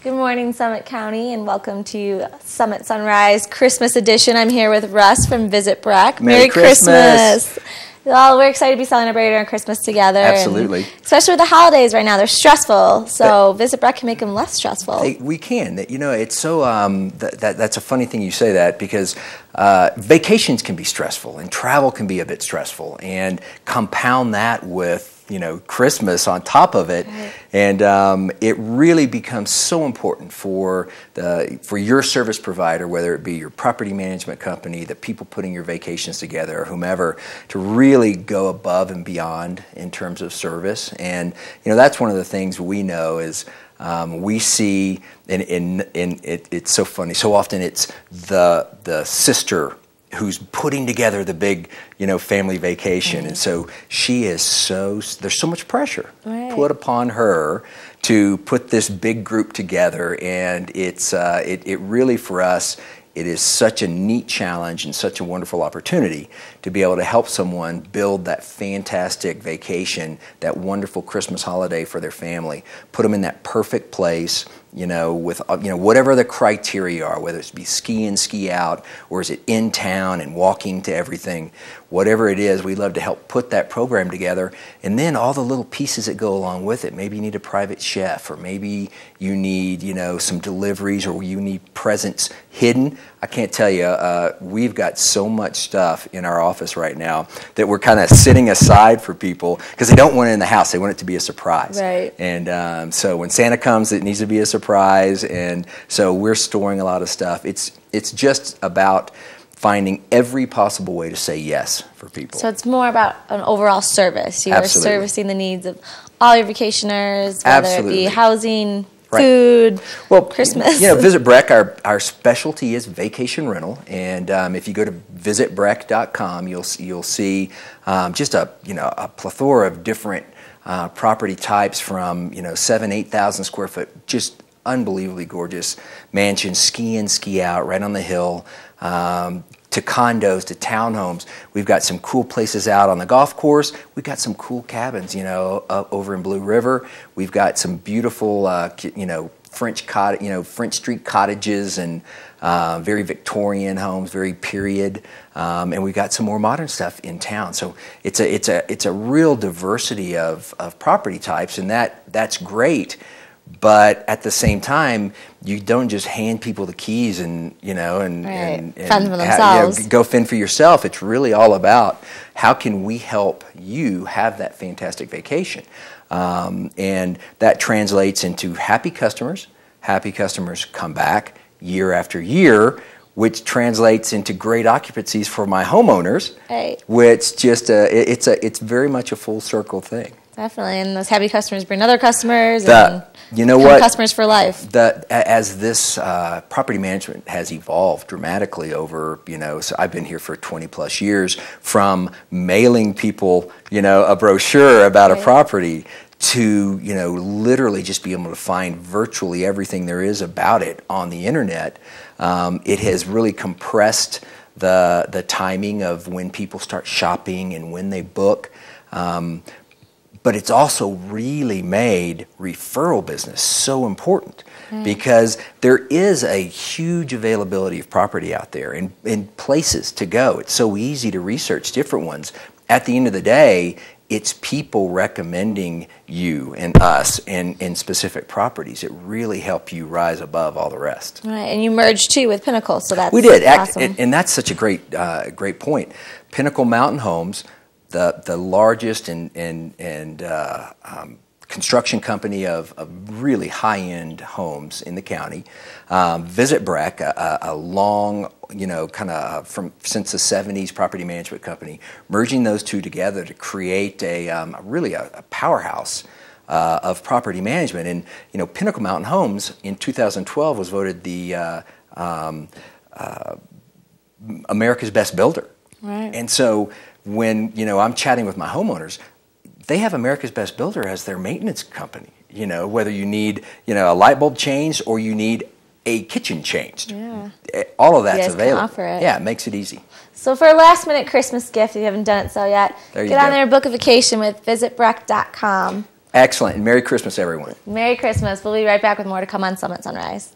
Good morning, Summit County, and welcome to Summit Sunrise Christmas Edition. I'm here with Russ from Visit Breck. Merry Christmas. Well, we're excited to be celebrating our Christmas together. Absolutely. especially with the holidays right now, they're stressful. So Visit Breck can make them less stressful. Hey, we can. You know, it's so um, that, that that's a funny thing you say that because uh, vacations can be stressful and travel can be a bit stressful, and compound that with you know Christmas on top of it, Right. and um, it really becomes so important for the for your service provider, whether it be your property management company, the people putting your vacations together, or whomever, to really go above and beyond in terms of service. And you know that's one of the things we know is. Um, we see, and, and, and it, it's so funny. So often it's the the sister who's putting together the big, you know, family vacation, and so she is so. There's so much pressure Right. put upon her to put this big group together, and it's uh, it, it really for us. It is such a neat challenge and such a wonderful opportunity to be able to help someone build that fantastic vacation, that wonderful Christmas holiday for their family, put them in that perfect place, you know, with uh, you know whatever the criteria are, whether it's be ski in, ski out, or is it in town and walking to everything, whatever it is, we love to help put that program together, and then all the little pieces that go along with it. Maybe you need a private chef, or maybe you need you know some deliveries, or you need presents hidden. I can't tell you, uh, we've got so much stuff in our office right now that we're kind of sitting aside for people because they don't want it in the house. They want it to be a surprise. Right. And um, so when Santa comes, it needs to be a surprise. And so we're storing a lot of stuff. It's it's just about finding every possible way to say yes for people. So it's more about an overall service. You're Absolutely. servicing the needs of all your vacationers, whether it be housing, Right. food, Well, Christmas. You know, Visit Breck, our, our specialty is vacation rental, and um, if you go to visitbreck.com, you'll see, you'll see um, just a you know a plethora of different uh, property types from you know seven eight thousand square foot, just unbelievably gorgeous mansions, ski in, ski out, right on the hill. Um, to condos, to townhomes. We've got some cool places out on the golf course. We've got some cool cabins, you know, up over in Blue River. We've got some beautiful, uh, you know, French cottage, you know, French Street cottages and uh, very Victorian homes, very period. Um, and we've got some more modern stuff in town. So it's a it's a it's a real diversity of, of property types, and that that's great. But at the same time, you don't just hand people the keys and you know and, Right. and, and Fend for ha- you know, go fend for yourself. It's really all about how can we help you have that fantastic vacation, um, and that translates into happy customers. Happy customers come back year after year, which translates into great occupancies for my homeowners. Right. Which just uh, it- it's a it's very much a full circle thing. Definitely, and those happy customers bring other customers, The- and you know what? customers for life. a- as this uh, property management has evolved dramatically over you know so i've been here for 20 plus years from mailing people you know a brochure about Right. a property to you know literally just be able to find virtually everything there is about it on the internet um, it has really compressed the the timing of when people start shopping and when they book um, but it's also really made referral business so important because there is a huge availability of property out there and, and places to go. It's so easy to research different ones. At the end of the day, it's people recommending you and us and, and specific properties that really help you rise above all the rest. Right, and you merged too with Pinnacle, so that's We did, awesome. and, and that's such a great, uh, great point. Pinnacle Mountain Homes, the the largest and and and uh, um, construction company of, of really high end homes in the county. Um, Visit Breck, a, a, a long, you know, kind of from since the '70s property management company, merging those two together to create a um, really a, a powerhouse. Uh, of property management, and you know, Pinnacle Mountain Homes in 2012 was voted the uh, um, America's Best Builder. Right. And so when you know I'm chatting with my homeowners, they have America's Best Builder as their maintenance company. You know whether you need you know a light bulb changed or you need a kitchen changed. Yeah. All of that's available. it. Yeah, it makes it easy. So for a last minute Christmas gift, if you haven't done it so yet, There you get on go. there, book a vacation with visitbreck.com. Excellent. And Merry Christmas, everyone. Merry Christmas. We'll be right back with more to come on Summit Sunrise.